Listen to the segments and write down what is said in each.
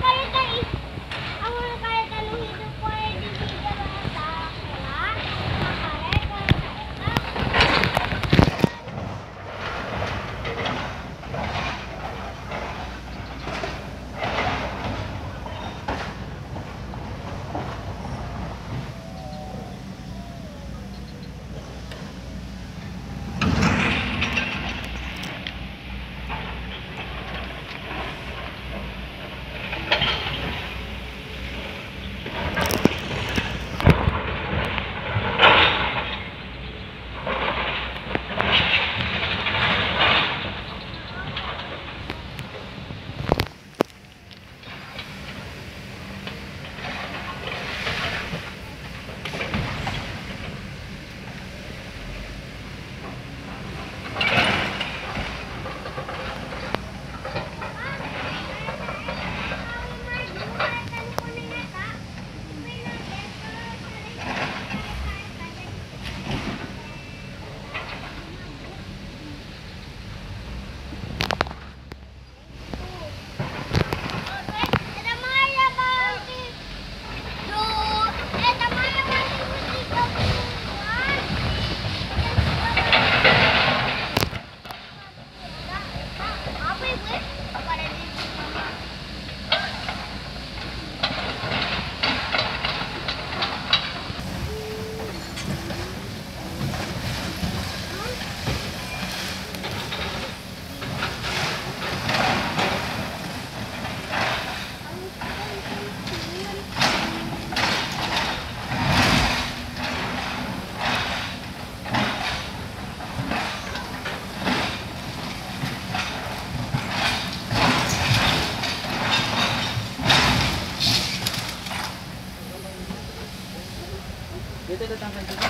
Cari. Dito datang kan juga.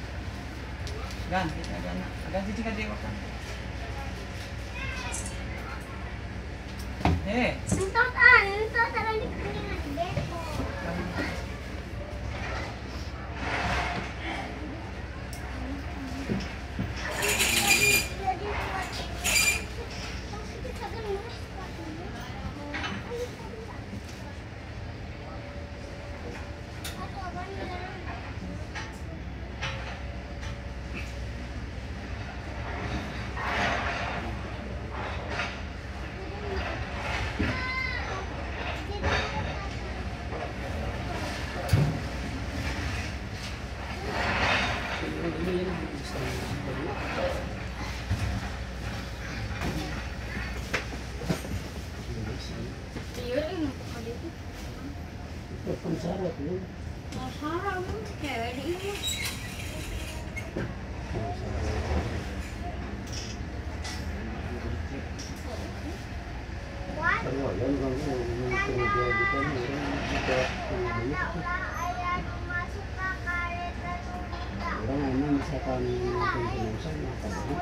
Gan, kita gan. Gan sisi kan dia makan. Eh, Entot ah, entot talaga di kuningan beto. Orang emang misalkan ka nang